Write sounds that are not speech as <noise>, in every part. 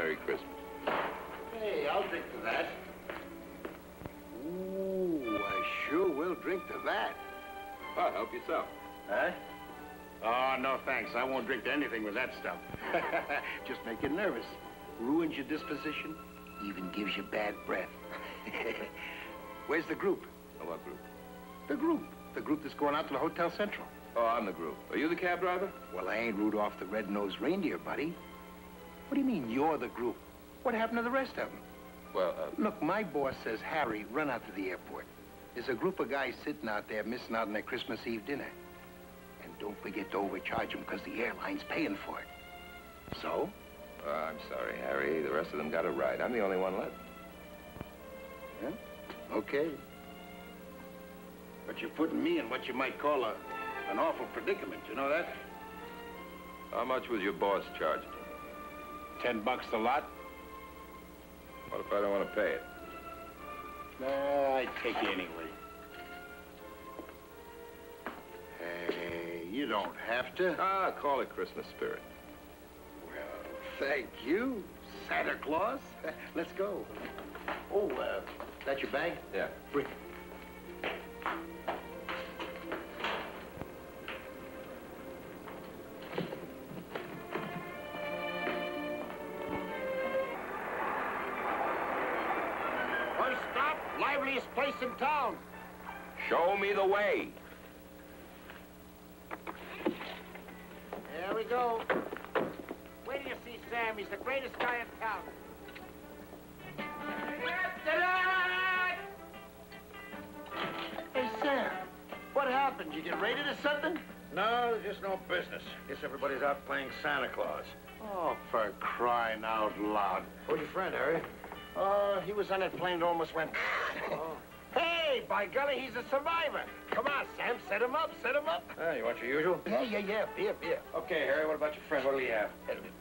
Merry Christmas. Hey, I'll drink to that. Ooh, I sure will drink to that. Oh, help yourself. Huh? Oh, no thanks. I won't drink to anything with that stuff. <laughs> Just make you nervous. Ruins your disposition. Even gives you bad breath. <laughs> Where's the group? Oh, what group? The group. The group that's going out to the Hotel Central. Oh, I'm the group. Are you the cab driver? Well, I ain't Rudolph the Red-Nosed Reindeer, buddy. What do you mean you're the group? What happened to the rest of them? Well, uh, Look, my boss says, Harry, run out to the airport. There's a group of guys sitting out there missing out on their Christmas Eve dinner. And don't forget to overcharge them because the airline's paying for it. So? uh, I'm sorry, Harry. The rest of them got it right. I'm the only one left. Okay. But you're putting me in what you might call a, an awful predicament. You know that? How much was your boss charging? Ten bucks a lot? What if I don't want to pay it? Nah, I'd take you anyway. Hey, you don't have to. Ah, call it Christmas spirit. Well, thank you, Santa Claus. <laughs> Let's go. Oh, uh, that your bag? Yeah. Bring One liveliest place in town. Show me the way. There we go. Wait till you see Sam. He's the greatest guy in town. Hey, Sam. What happened? You get raided or something? No, just no business. Guess everybody's out playing Santa Claus. Oh, for crying out loud. Who's your friend, Harry? Oh, he was on that plane that almost went... Hey, by golly, he's a survivor. Come on, Sam, set him up, set him up. Ah, you want your usual? Yeah, yeah, yeah, beer, beer. Okay, Harry, what about your friend? What'll he have?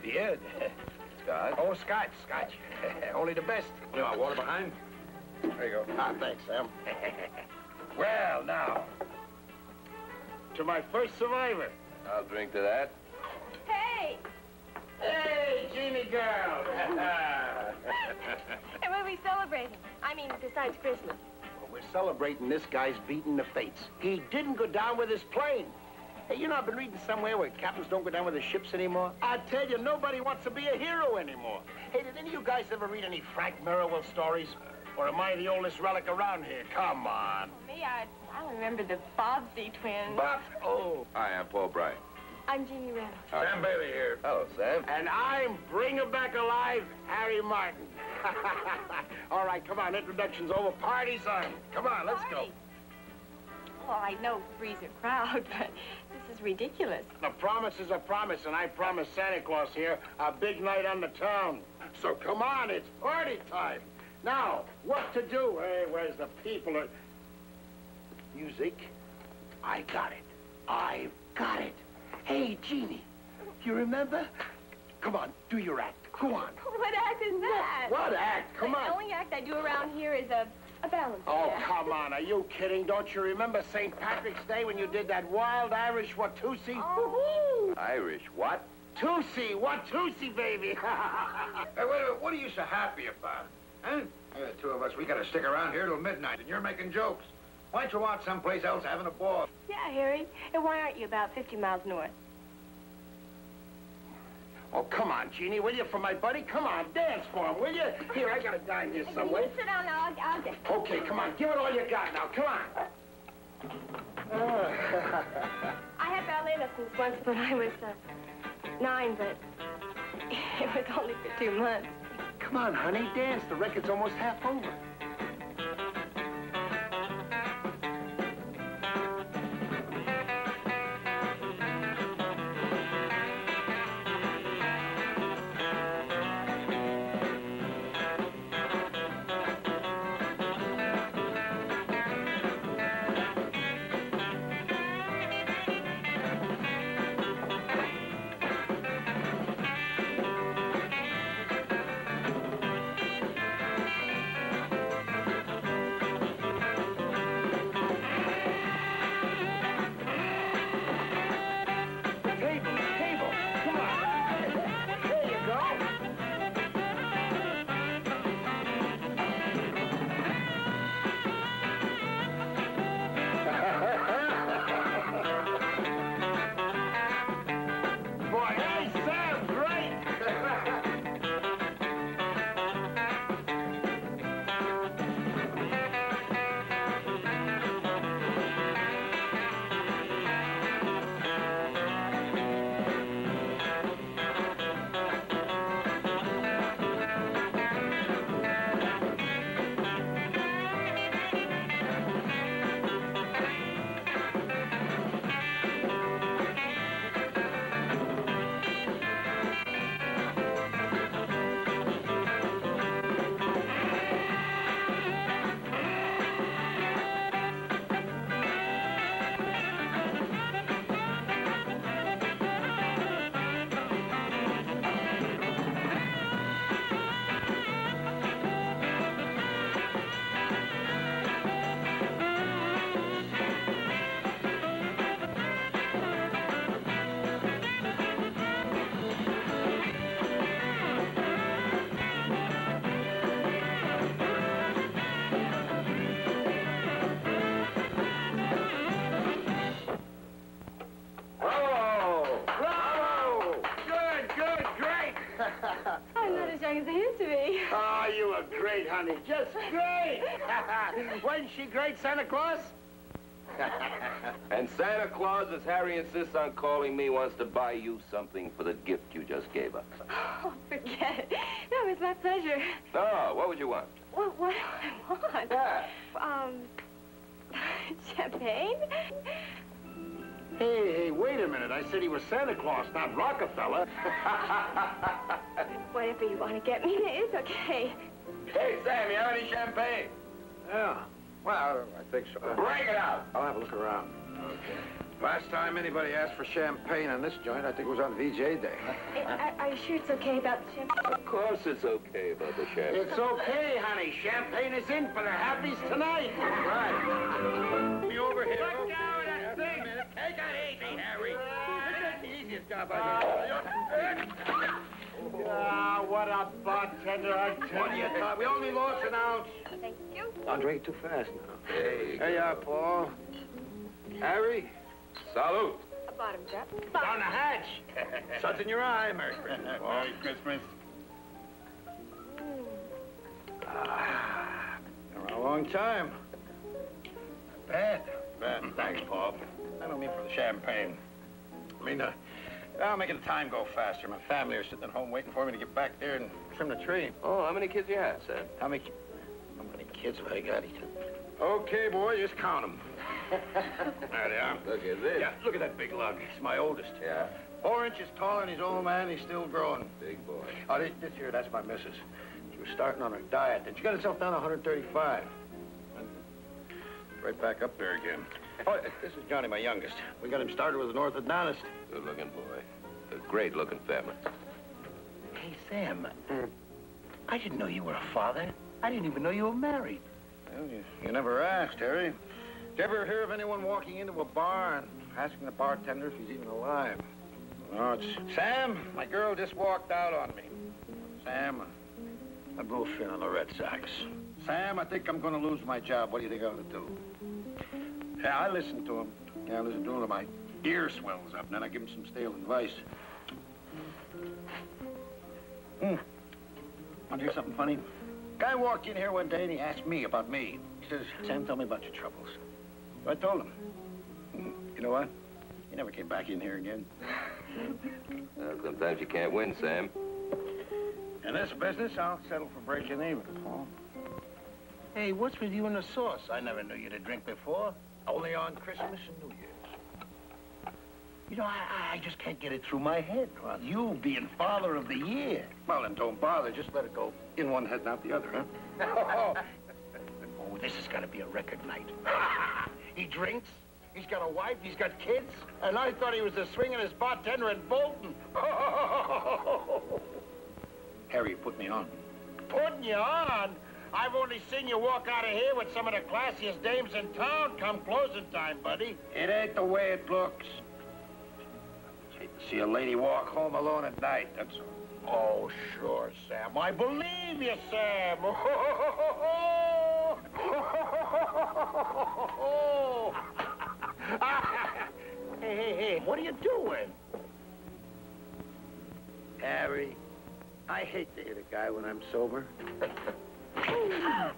Beer? <laughs> Scotch. Oh, scotch, scotch. <laughs> Only the best. You want water behind? There you go. Ah, thanks, Sam. <laughs> well, now, to my first survivor. I'll drink to that. Hey! Hey, Jeannie girl. And what are we celebrating? I mean, besides Christmas. Well, we're celebrating this guy's beating the fates. He didn't go down with his plane. Hey, you know, I've been reading somewhere where captains don't go down with their ships anymore. I tell you, nobody wants to be a hero anymore. Hey, did any of you guys ever read any Frank Merriwell stories? Or am I the oldest relic around here? Come on. Me, I, I remember the Bobbsey twins. But, oh. Hi, I'm Paul Bryant. I'm Jeannie Reynolds. Sam Bailey here. Hello, Sam. And I'm Bring 'em Back Alive, Harry Martin. <laughs> All right, come on, introduction's over. Party's on. Come on, let's go. Party. Well, I know Bree's a crowd, <laughs> but this is ridiculous. A promise is a promise, and I promised Santa Claus here a big night on the town. So come on, it's party time. Now, what to do? Hey, where's the people? That... Music? I got it. I've got it. Hey, Jeannie, you remember? Come on, do your act. Go on. What act is that? What act? Come the on. The only act I do around here is a, a balance Oh, act. come on. Are you kidding? Don't you remember St. Patrick's Day when you did that wild Irish Watusi? Oh. Irish what? Tusi, Watusi, baby. <laughs> Hey, wait a minute. What are you so happy about? Huh? Hey, the two of us, we gotta stick around here till midnight, and you're making jokes. Why don't you out someplace else having a ball? Yeah, Harry. And why aren't you about 50 miles north? oh, come on, Jeannie, will you, for my buddy? Come on, dance for him, will you? Here, I got a dime here somewhere. You sit down now. I'll, I'll get. Okay, come on, give it all you got now. Come on. <laughs> I had ballet lessons once, but I was uh, nine, but <laughs> it was only for two months. Come on, honey, dance. The record's almost half over. Strong as they used to be. Oh, you were great, honey. Just great. <laughs> Wasn't she great, Santa Claus? <laughs> And Santa Claus, as Harry insists on calling me, wants to buy you something for the gift you just gave us. Oh, forget it. No, it was my pleasure. Oh, what would you want? What, what do I want? Yeah. Um, champagne? Hey, hey, wait a minute. I said he was Santa Claus, not Rockefeller. <laughs> Whatever you want to get me, <laughs> it's okay. Hey, Sam, you have any champagne? Yeah. Well, I think so. Bring it out. I'll have a look around. Last time anybody asked for champagne on this joint, I think it was on VJ Day. Are, are you sure it's okay about the champagne? Of course it's okay about the champagne. It's okay, honey. Champagne is in for the happies tonight. Right. Be over here. Look down at Wait a. Take it easy, Harry. This is the easiest job I've uh, ever Ah, what a bartender, I tell What do you thought? We only lost an ounce. Thank you. Don't drink too fast now. Hey, hey, you are, Paul. Harry, salute. A bottom drop. Down the hatch. <laughs> suds in your eye. Merry Christmas, Paul. Merry Christmas. Ah, been a long time. Bad. Bad. Thanks, Paul. I don't mean for the champagne. I mean, uh, I'm making the time go faster. My family are sitting at home waiting for me to get back there and trim the tree. Oh, how many kids you have, Sam? How many, ki- how many kids have I got? Okay, boy, just count them. <laughs> there they are. Look at this. Yeah, look at that big lug. It's my oldest. Yeah, Four inches taller than his old man. He's still growing. big boy. Oh, this, this here, that's my missus. She was starting on her diet, then she got herself down to 135. And right back up there again. Oh, this is Johnny, my youngest. We got him started with the orthodontist. Good-looking boy. A great-looking family. Hey, Sam. Uh, I didn't know you were a father. I didn't even know you were married. Well, you, you never asked, Harry. Did you ever hear of anyone walking into a bar and asking the bartender if he's even alive? No, it's Sam. My girl just walked out on me. Sam, uh, I'm real thin on the Red Sox. Sam, I think I'm going to lose my job. What do you think I ought to do? Yeah, I listen to him. Yeah, I listen to him till my ear swells up, and then I give him some stale advice. Hmm. Want to hear something funny? Guy walked in here one day and he asked me about me. He says, Sam, tell me about your troubles. So I told him. Hmm, You know what? He never came back in here again. Well, sometimes you can't win, Sam. In this business, I'll settle for breaking even, Paul. Hey, what's with you and the sauce? I never knew you to drink before. Only on Christmas and New Year's. You know, I, I just can't get it through my head. You being father of the year. Well, then don't bother. Just let it go in one head and out the other, huh? <laughs> Oh, this is gonna be a record night. <laughs> he drinks, he's got a wife, he's got kids, And I thought he was the swingin'est bartender in Bolton. <laughs> Harry put me on. Putting you on? I've only seen you walk out of here with some of the classiest dames in town come closing time, buddy. It ain't the way it looks. Hate to see a lady walk home alone at night, that's all. Oh, sure, Sam. I believe you, Sam. <laughs> hey, hey, hey, what are you doing? Harry, I hate to hit a guy when I'm sober. <laughs> <laughs> yeah.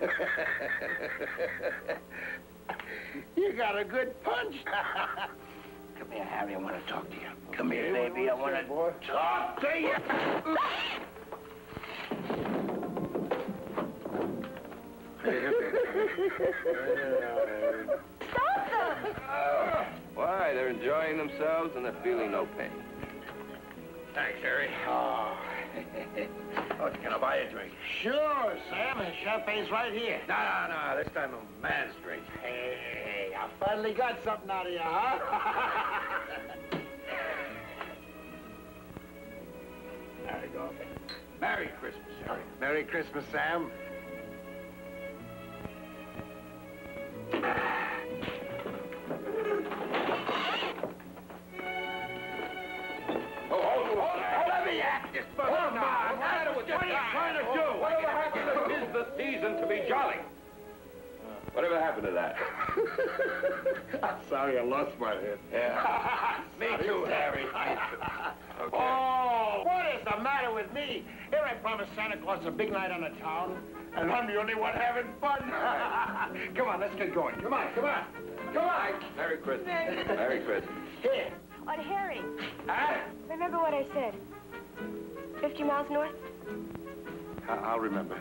You <laughs> got a good punch. <laughs> Come here, Harry, I want to talk to you. Come here, baby, I want to Talk to you. Stop them! Why? They're enjoying themselves and they're feeling no pain. Thanks, Harry. Oh. Oh, can I buy you a drink? Sure, Sam. The champagne's right here. No, no, no. This time a man's drink. Hey, I finally got something out of you, huh? <laughs> There you go. Merry Christmas, Harry. Merry Christmas, Sam. Be jolly. Whatever happened to that? <laughs> <laughs> I'm sorry I lost my head. Yeah. <laughs> Me too, Harry. Okay. Oh, what is the matter with me? Here I promised Santa Claus a big night on the town, and I'm the only one having fun. come on, let's get going. Come on, come on. Come on. Merry Christmas. Merry Christmas. Here. On Harry, Huh? remember what I said? 50 miles north? I'll remember.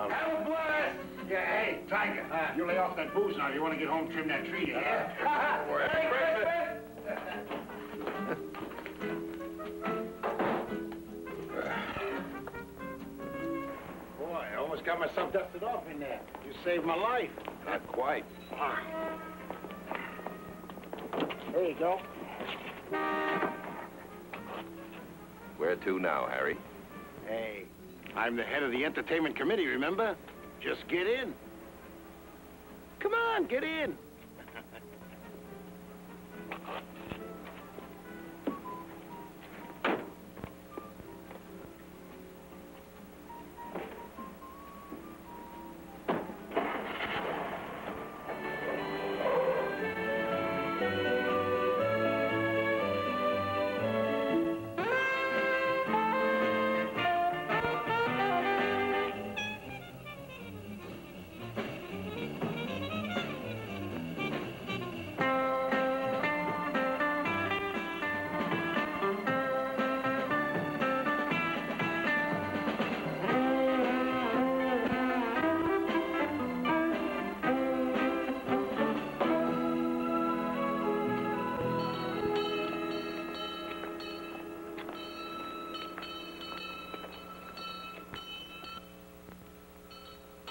Um, Have a blast. Yeah, hey, Tiger, uh, you lay off that booze now. You want to get home, trim that tree, you <laughs> hear? Boy, I almost got myself dusted off in there. You saved my life. Not quite. There you go. Where to now, Harry? Hey, I'm the head of the entertainment committee, remember? Just get in. Come on, get in.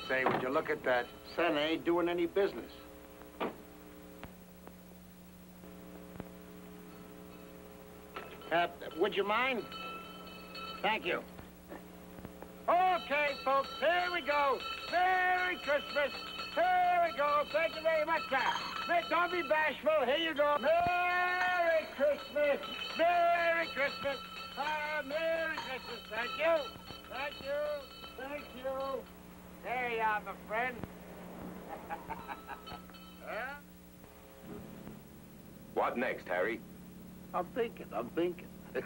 Say, would you look at that? Santa ain't doing any business. Would you mind? Thank you. Okay, folks, here we go. Merry Christmas. Here we go. Thank you very much, sir. Don't be bashful. Here you go. Merry Christmas. Merry Christmas. Ah, Merry Christmas. Thank you. Thank you. Thank you. There you are, my friend. <laughs> huh? What next, Harry? I'm thinking. I'm thinking. <laughs>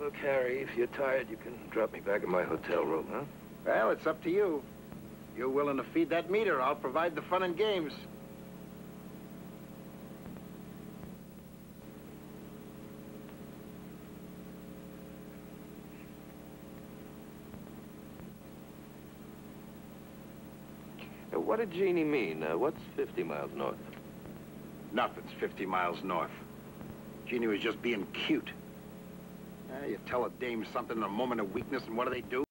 Look, Harry, if you're tired, you can drop me back in my hotel room, huh? well, it's up to you. You're willing to feed that meter, I'll provide the fun and games. Uh, what did Jeannie mean? Uh, what's 50 miles north? Nothing's 50 miles north. Jeannie was just being cute. Uh, you tell a dame something in a moment of weakness, and what do they do?